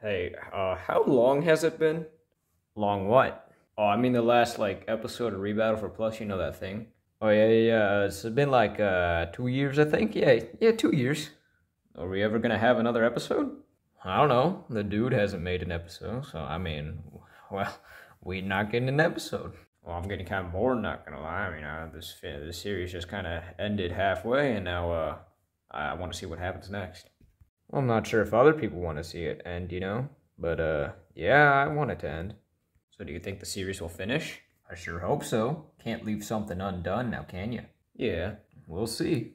Hey, uh, how long has it been? Long what? Oh, I mean the last, like, episode of Rebattle for Plus, you know that thing? Oh, yeah, yeah, yeah. It's been like uh, two years, I think. Yeah, yeah, two years. Are we ever gonna have another episode? I don't know. The dude hasn't made an episode, so I mean, well, we not getting an episode. Well, I'm getting kind of bored, not gonna lie. I mean, uh, this this series just kind of ended halfway, and now uh, I want to see what happens next. I'm not sure if other people want to see it end, you know, but uh, yeah, I want it to end. So, do you think the series will finish? I sure hope so. Can't leave something undone now, can you? Yeah. We'll see.